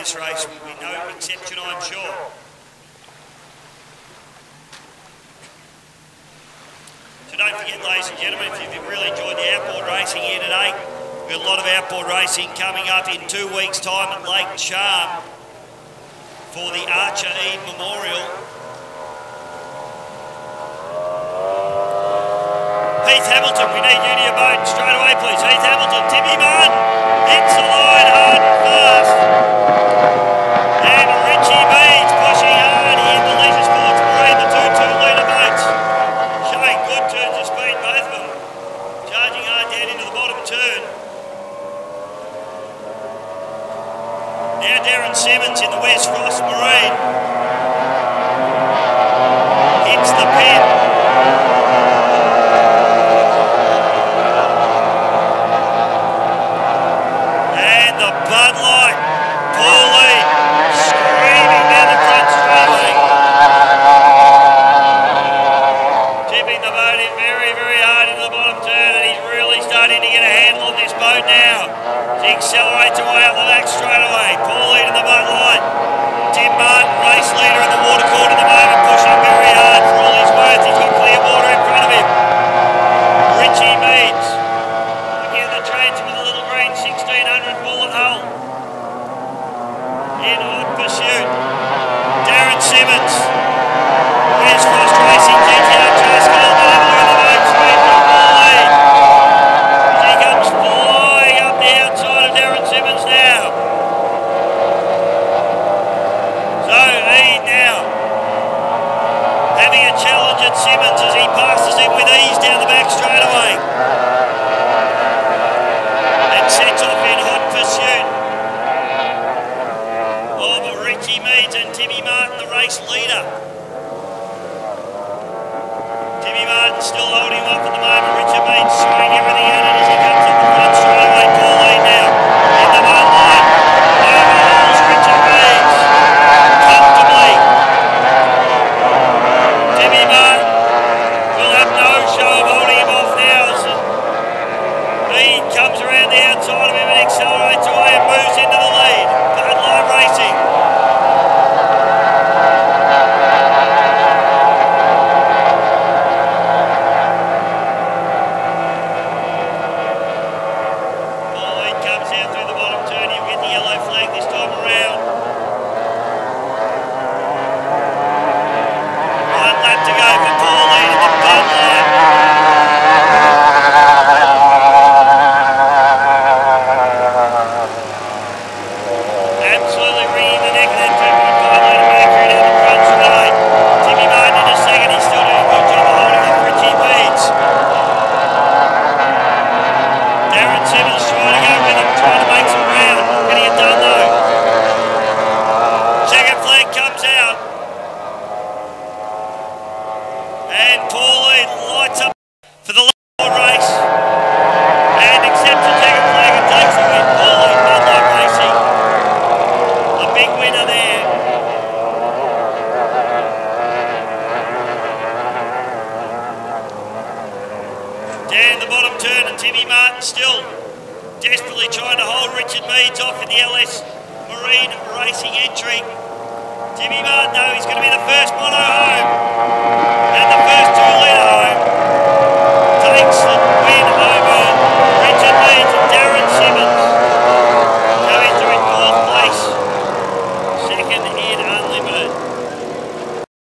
this race will be no exception, I'm sure. So don't forget, ladies and gentlemen, if you've really enjoyed the outboard racing here today, we've got a lot of outboard racing coming up in two weeks' time at Lake Charm for the Archer Eve Memorial. Heath Hamilton, we need you to your boat straight away, please. Heath Hamilton, Timmy Martin, it's alive. Turn. Now Darren Simmons in the West Frost Marine. This boat now. He accelerates away up the back straight away. Paul Lee to the Bud Light. Tim Martin, race leader in the Watercooled at the moment, pushing very hard for all his worth. He's got clear water in front of him. Richie Meads. Again, the transit with a little green 1600 bullet hull. In hot pursuit. Darren Simmons. Where's Frost Racing GTR Trascal? But have a look at the boat straight from Paul Lee. As he comes flying up the outside of Darren Simmons now. So Eade now having a Simmons as he passes him with ease down the back straight away. And sets off in hot pursuit of Richie Meads and Timmy Martin, the race leader. Timmy Martin still holding him off at the moment. Richard Meads throwing everything at it as he comes up the front straight away. Paul Lee now in the Bud Light. Overhauls Richard Meads comfortably. Timmy Martin will have no show of holding him off now as Mead comes around the outside of him and accelerates away and moves into the lead. Bud Light Racing. Paul Lee comes out through the bottom turn. He'll get the yellow flag this time around. One lap to go for Paul Lee to the Bud Light. Absolutely ringing the neck of that 2.5 litre Mercury down the front straight. Timmy Martin in a second. He's still doing a good job of holding off Richie Meads. Darren Simmons trying to go with him, trying to make some ground. Not getting it done though. Second flag comes out. And Paul Lee lights up for the Lord race. And accepts the second flag and takes the win. Paul Lee, Racing. A big winner there. Down the bottom turn and Timmy Martin still desperately trying to hold Richard Meads off in the LS Marine Racing entry. Timmy Martin though, he's going to be the first one home